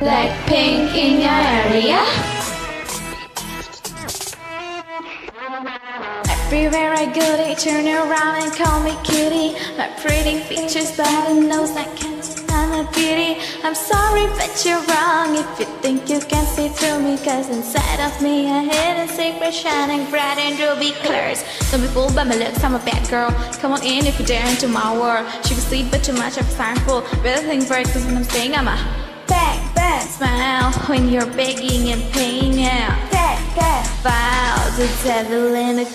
Blackpink in your area. Everywhere I go, they turn around and call me cutie. My pretty features, but button nose, I can't I'm a beauty. I'm sorry, but you're wrong if you think you can see through me. Cause inside of me, I a hidden secret shining bright and ruby colors. Don't be fooled by my looks, I'm a bad girl. Come on in if you dare into my world. She can sleep, but too much of a harmful. Better think first, cause when I'm saying I'm a bang, smile when you're begging and paying out. That, that vow, the devil in a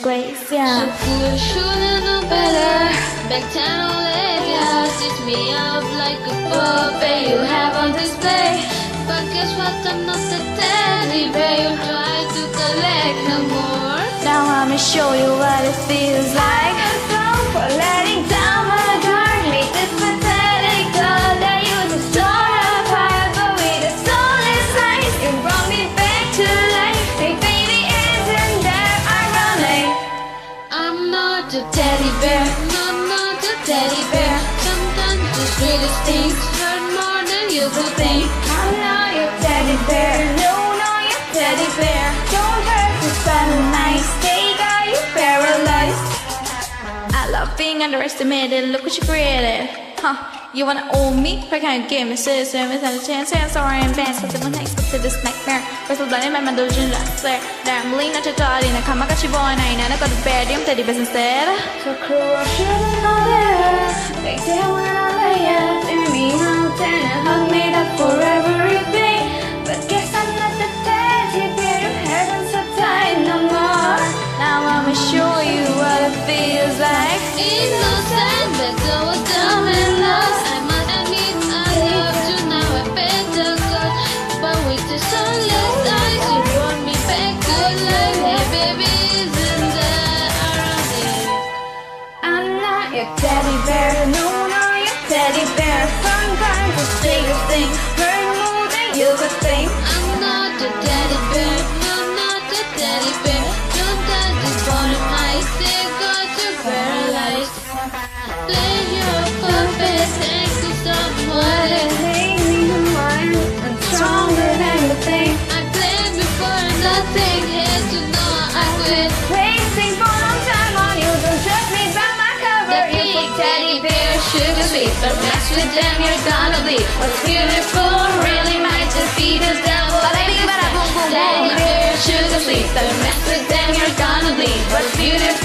yeah. You should've known better. Back then, all ladies stitch me up like a puppet you have on display. But guess what? I'm not the teddy bear you try to collect no more. Now I'ma show you what it feels like. Teddy bear. Sometimes the sweetest more than you could think. I'm not your teddy bear, no, not your teddy bear. Don't hurt to spend a nice day, got you paralyzed. I love being underestimated, look what you created. Huh, you wanna own me? Why can't you give me citizen without a chance? I'm sorry in advance, cause I'm unexpected this nightmare. First of all, I'm my doujin raster. Rambling not your body, na kamakachi boy, na ina na got a bad yung teddy bears instead. So cruel, I should've known better. They say when I lay it, in me out and hug me that forever everything. But guess I'm not the teddy bear you haven't so tight no more. Now I'ma show you what it feels like. Innocent, but I was dumb and teddy bear, no, not your teddy bear. Sometimes the biggest thing hurt more than you could think. I'm not a teddy bear, no, not a teddy bear. Don't touch this bone of mine, say got you paralyzed. Bear, sugar sweet, but mess with them, you're gonna bleed. What's beautiful really might just be the devil. Teddy bear, sugar sweet, but mess with them, you're gonna bleed. What's beautiful